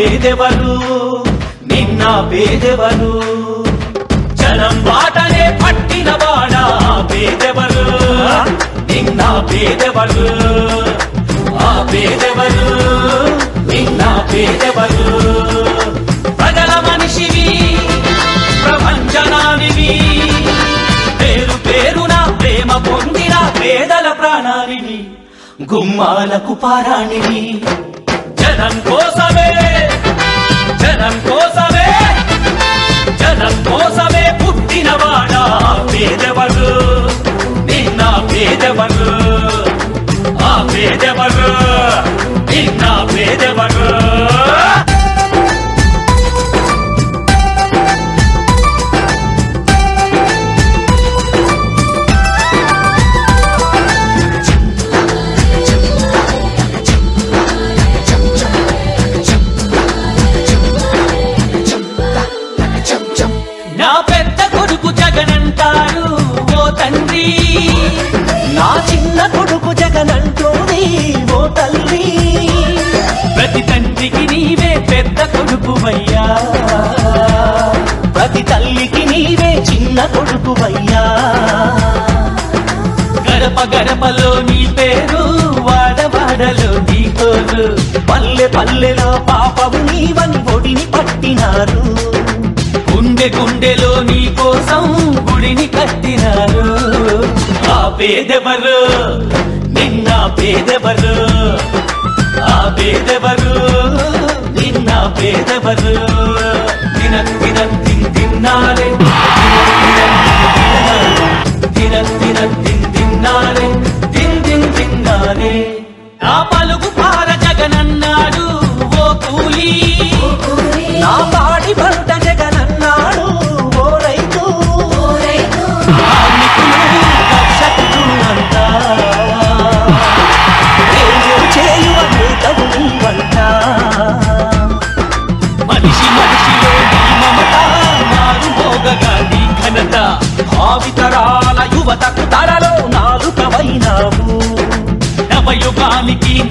పేదెవరు? నిన్న పేదెవరు? జనం బాటనే పట్టినవాడా పేదెవరు? నిన్న పేదెవరు? ఆ పేదెవరు? నిన్న పేదెవరు? ప్రజల మనిషివి ప్రపంచనానివి. పేరు పేరున ప్రేమ పొందిన పేదల ప్రాణానివి. గుమ్మాలకు పారాణివి జనం కోసమే జనం కోసమే గడప గడపలో నీ పేరు వాడవాడలో నీ కోరు. పల్లె పల్లెలో పాపము నీవని ఒడిని పట్టినారు. గుండె గుండెలో నీ కోసం గుడిని కట్టినారు. ఆ పేదెవరు? నిన్న పేదెవరు? ఆ పేదెవరు? నిన్న పేదెవరు? దినం దినం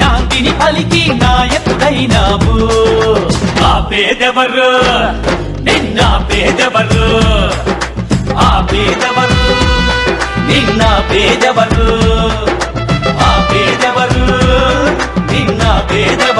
నాందిని పలికి నాయకుడైనావు. ఆ పేదెవరు? నిన్న పేదెవరు? ఆ పేదెవరు? నిన్న పేదెవరు? ఆ పేదెవరు? నిన్న పేదెవరు?